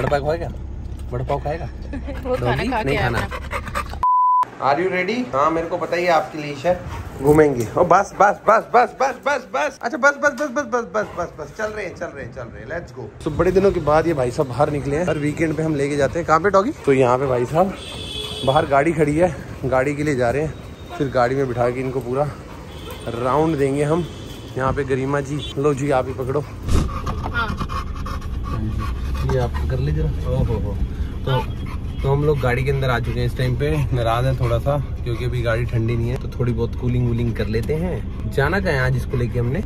बड़ा पाव खाएगा बड़ा पाव खाएगा नहीं खाना। आर यू रेडी हाँ मेरे को पता ही है आपके लिए है घूमेंगे ओ बस बस बस बस बस बस बस अच्छा बस बस बस बस बस बस बस बस चल रहे हैं चल रहे हैं चल रहे हैं लेट्स गो तो बड़े दिनों के बाद ये भाई साहब बाहर निकले हैं हर वीकेंड पे हम लेके जाते हैं कहाँ पे डॉगी तो यहाँ पे भाई साहब बाहर गाड़ी खड़ी है गाड़ी के लिए जा रहे हैं फिर गाड़ी में बिठा के इनको पूरा राउंड देंगे हम यहाँ पे गरिमा जी लो जी आप ही पकड़ो हाँ ये आप कर लीजिए जरा ओहो हो। तो तो हम लोग गाड़ी के अंदर आ चुके हैं इस टाइम पे। नाराज़ है थोड़ा सा क्योंकि अभी गाड़ी ठंडी नहीं है। तो थोड़ी बहुत कूलिंग वूलिंग कर लेते हैं। जाना कहाँ है आज इसको लेके हमने?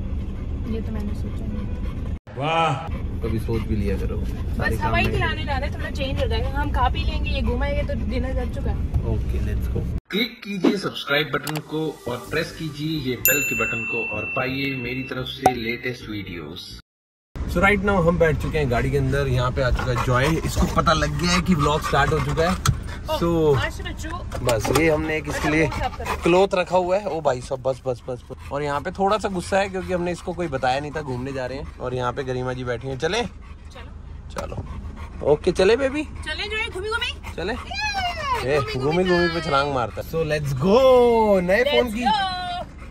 ये तो मैंने सोचा नहीं। वाह। कभी सोच भी लिया करो। सारे बस हवाई खिलाने जा रहे थोड़ा चेंज हो जाएगा। हम खा पी लेंगे ये घुमाएँगे तो डिनर कर चुका है। ओके लेट्स गो क्लिक कीजिए सब्सक्राइब बटन को और प्रेस कीजिए ये बेल के बटन को और पाइए मेरी तरफ़ से latest videos so right now हम बैठ चुके हैं गाड़ी के अंदर यहाँ पे आ चुका है जॉय इसको पता लग गया है कि व्लॉग स्टार्ट हो चुका है। सो आज बच्चों बस ये हमने एक इसके लिए क्लोथ रखा हुआ है। ओ भाई सब बस बस बस और यहाँ पे थोड़ा सा गुस्सा है क्योंकि हमने इसको कोई बताया नहीं था घूमने जा रहे हैं। और यहाँ पे गरिमा जी बैठी हैं। चले? चलो। ओके चले बेबी चले जो घूमी घूमी चले? घूमी घूमी पे छलांग मारता सो लेट्स गो नए फ़ोन की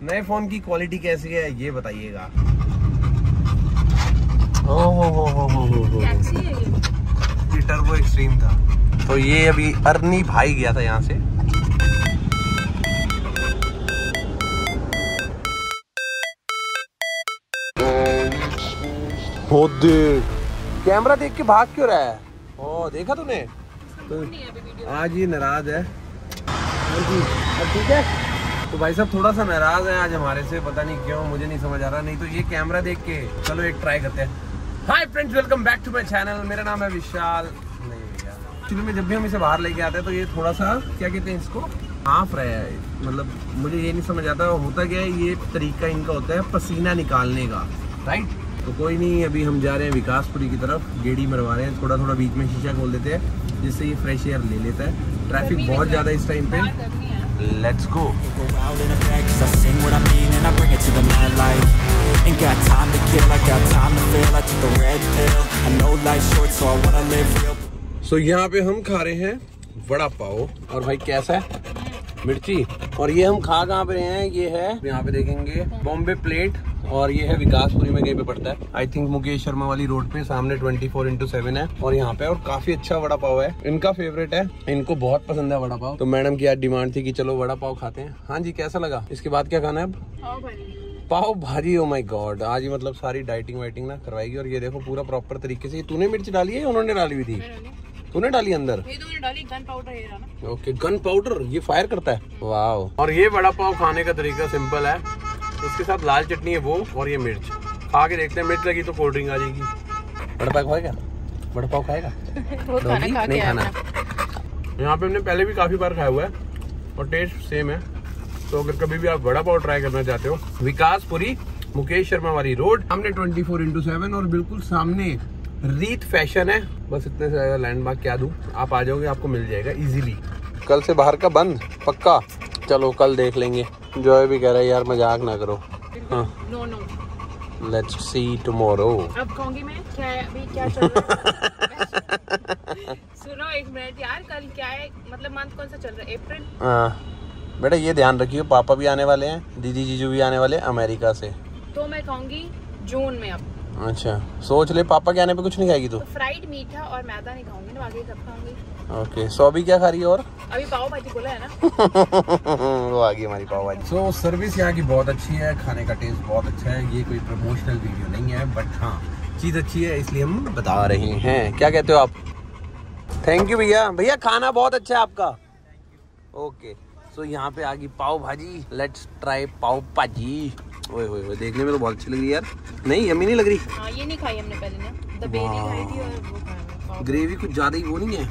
नए फ़ोन की क्वालिटी कैसी है ये बताइएगा ओ हो हो हो हो हो हो टैक्सी है ये ये टर्बो एक्सट्रीम था। तो ये अभी अर्नी भाई गया था यहाँ से। कैमरा देख के भाग क्यों रहा है? ओ देखा तूने? तो नहीं है अभी वीडियो आज ये नाराज़ है। हाँ जी अब ठीक है? तो भाई साहब थोड़ा सा नाराज़ है आज हमारे से। पता नहीं क्यों मुझे नहीं समझ आ रहा। नहीं तो ये कैमरा देख के चलो एक ट्राई करते हैं। Hi friends welcome back to my channel मेरा नाम है विशाल। एक्चुअली में जब भी हम इसे बाहर लेके आते हैं तो ये थोड़ा सा क्या कहते हैं इसको? हाँफ रहा है। मतलब मुझे ये नहीं समझ आता होता क्या है ये तरीका इनका होता है पसीना निकालने का। राइट तो कोई नहीं अभी हम जा रहे हैं विकासपुरी की तरफ़ गेड़ी मरवा रहे हैं थोड़ा थोड़ा बीच में शीशा खोल देते हैं जिससे ये फ्रेश एयर ले लेता है। ट्रैफ़िक बहुत ज़्यादा इस टाइम पे। है गो Go out in a bag, cause I sing what I mean and I bring it to the nightlife. Ain't got time to kill, I got time to feel. I took the red pill. I know life's short, so I wanna live real. So यहाँ पे हम खा रहे हैं वड़ा पाव और भाई कैसा है मिर्ची और ये हम खा कहाँ पे रहे हैं ये है यहाँ पे देखेंगे बॉम्बे प्लेट और ये है विकासपुरी में कहीं पे पड़ता है। आई थिंक मुकेश शर्मा वाली रोड पे सामने 24 फोर इंटू सेवन है और यहाँ पे और काफ़ी अच्छा वड़ा पाव है। इनका फेवरेट है। इनको बहुत पसंद है वड़ा पाव। तो मैडम की आज डिमांड थी कि चलो वड़ा पाव खाते हैं। हाँ जी कैसा लगा? इसके बाद क्या खाना है अब? पाव भाजी। ओ माय गॉड आज ही मतलब सारी डाइटिंग वाइटिंग ना करवाएगी और ये देखो पूरा प्रॉपर तरीके से। ये तूने मिर्च डाली है उन्होंने डाली हुई थी? तूने डाली अंदर? ये तो डाली गन पाउडर है ना। ओके गन पाउडर ये फायर करता है। वाह और ये वड़ा पाव खाने का तरीका सिंपल है। इसके साथ लाल चटनी है वो और ये मिर्च। खा के देखते हैं मिर्च लगी तो कोल्ड ड्रिंक आ जाएगी। वड़ा पाव खाएगा? वड़ा पाव खाएगा? वो खाना डॉगी? खा नहीं खाना। यहाँ पे हमने पहले भी काफ़ी बार खाया हुआ है और टेस्ट सेम है। तो अगर कभी भी आप वड़ा पाव ट्राई करना चाहते हो विकासपुरी मुकेश शर्मा वाली रोड। हमने 24 फोर इंटू सेवन और बिल्कुल सामने रीत फ़ैशन है। बस इतने से ज़्यादा लैंडमार्क क्या दूँ आप आ जाओगे आपको मिल जाएगा इजीली कल से बाहर का बंद पक्का। चलो कल देख लेंगे। जॉय भी कह रहा है यार मज़ाक ना करो। हाँ। No no let's see tomorrow अब कहूँगी मैं क्या है अभी क्या चल रहा है? सुनो एक मिनट यार कल क्या है? मतलब मंथ कौन सा चल रहा है? अप्रैल? हाँ। बेटा ये ध्यान रखियो पापा भी आने वाले हैं दीदी जीजू भी आने वाले हैं अमेरिका से। तो मैं कहूँगी जून में अब। अच्छा। सोच ले पापा के आने पे कुछ नहीं खाएगी तू? तो फ्राइड मीठा और मैदा नहीं खाऊँगी ना बाकी सब खाऊँगी। ओके सो अभी क्या खा रही है और? अभी पाव भाजी बोला है ना। वो आ गई हमारी पाव भाजी सो सर्विस यहाँ की बहुत अच्छी है खाने का टेस्ट बहुत अच्छा है ये कोई प्रमोशनल वीडियो नहीं है बट हाँ चीज़ अच्छी है इसलिए हम बता रहे हैं। क्या कहते हो आप? थैंक यू भैया। भैया खाना बहुत अच्छा है आपका। ओके सो यहाँ पे आ गई पाव भाजी लेट्स ट्राई पाव भाजी ओए होए होए देखने में तो बहुत अच्छी लग रही है यार। नहीं यम्मी नहीं लग रही? हाँ ये नहीं खाई हमने पहले ना। द बेरी खाई थी और वो खाया ग्रेवी कुछ ज़्यादा ही वो नहीं है।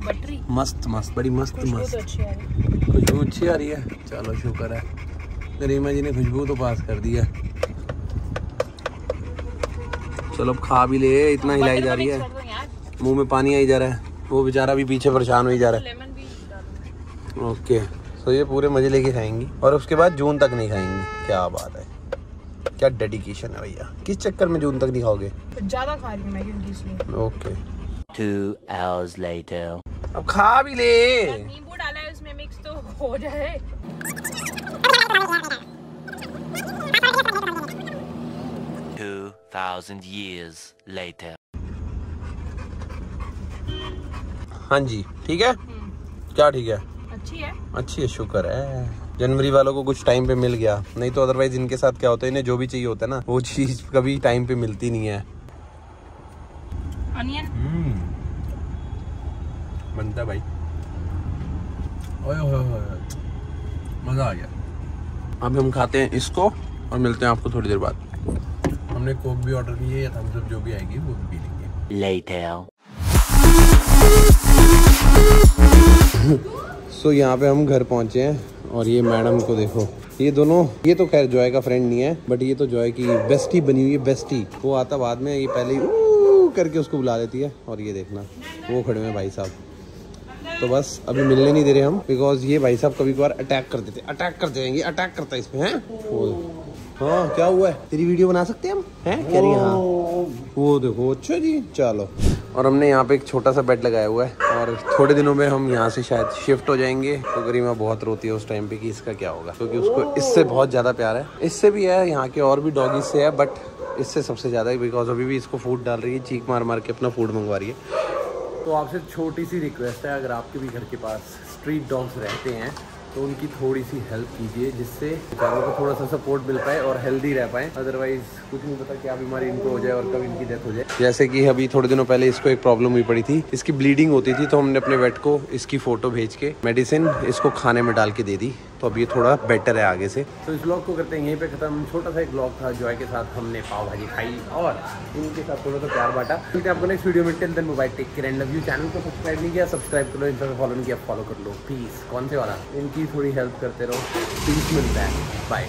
बटरी। मस्त मस्त बड़ी मस्त मस्त तो अच्छी आ रही है। खुशबू अच्छी आ रही है। चलो शुक्र है। गरिमा जी ने खुशबू तो पास कर दिया चलो अब खा भी ले इतना हिलाई बटर जा रही है। मुँह में पानी आई जा रहा है। वो बेचारा भी पीछे परेशान हो ही जा रहा लेमन भी डालो है ओके। तो ये पूरे मज़े लेके खाएँगी और उसके बाद जून तक नहीं खाएँगी। क्या बात है। क्या डेडिकेशन है भैया। किस चक्कर में जून तक नहीं खाओगे? ज़्यादा खा रही हूँ मैं ओके Two hours later. अब खा भी ले। नींबू डाला है उसमें मिक्स तो हो जाए। Two thousand years later. हाँ जी ठीक है? क्या ठीक है? अच्छी है। अच्छी है शुक्र है। जनवरी वालों को कुछ टाइम पे मिल गया। नहीं तो अदरवाइज़ इनके साथ क्या होता है इन्हें जो भी चाहिए होता है ना वो चीज़ कभी टाइम पे मिलती नहीं है। अनियन बनता भाई। ओए ओए। मज़ा आ गया। अब हम खाते हैं इसको और मिलते हैं आपको थोड़ी देर बाद। हमने कोक भी ऑर्डर की है या थम्स अप जो भी आएगी वो भी पी लेंगे। सो यहाँ पे हम घर पहुँचे हैं और ये मैडम को देखो। ये दोनों ये तो खैर जॉय का फ्रेंड नहीं है बट ये तो जॉय की बेस्टी बनी हुई है बेस्टी वो आता बाद में ये पहले ही करके उसको बुला देती है। और ये देखना वो खड़े हुए हैं भाई साहब। तो बस अभी मिलने नहीं दे रहे हम बिकॉज़ ये भाई साहब कभी कभार अटैक कर देते अटैक कर जाएँगे अटैक करता है इसमें हैं? हाँ क्या हुआ है? तेरी वीडियो बना सकते हैं हम? हैं? कह रही हाँ। वो देखो अच्छा जी चलो। और हमने यहाँ पे एक छोटा सा बेड लगाया हुआ है और थोड़े दिनों में हम यहाँ से शायद शिफ्ट हो जाएँगे। तो गरिमा बहुत रोती है उस टाइम पे कि इसका क्या होगा क्योंकि तो उसको इससे बहुत ज़्यादा प्यार है। इससे भी है यहाँ के और भी डॉगी से है बट इससे सबसे ज़्यादा बिकॉज़ अभी भी इसको फ़ूड डाल रही है चीख मार मार के अपना फ़ूड मंगवा रही है। तो आपसे छोटी सी रिक्वेस्ट है अगर आपके भी घर के पास स्ट्रीट डॉग्स रहते हैं तो उनकी थोड़ी सी हेल्प कीजिए, जिससे बेचारों को थोड़ा सा सपोर्ट मिल पाए और हेल्दी रह पाए। अदरवाइज़ कुछ नहीं पता क्या बीमारी इनको हो जाए और कब इनकी डेथ हो जाए। जैसे कि अभी थोड़े दिनों पहले इसको एक प्रॉब्लम हुई पड़ी थी। इसकी ब्लीडिंग होती थी तो हमने अपने वेट को इसकी फ़ोटो भेज के मेडिसिन इसको खाने में डाल के दे दी। तो अब ये थोड़ा बेटर है आगे से। तो इस ब्लॉग को करते हैं यहीं पे खत्म। छोटा सा एक ब्लॉग था जॉय के साथ हमने पाव भाजी खाई और इनके साथ थोड़ा सा प्यार बांटा। मिलते हैं, आपको नेक्स्ट वीडियो में टेन दिन mobile take care and love you channel को सब्सक्राइब नहीं किया सब्सक्राइब कर लो पर फॉलो नहीं किया फॉलो कर लो। प्लीज़ कौन से वाला? इनकी थोड़ी हेल्प करते रहो। प्लीज़ मिलता है। बाय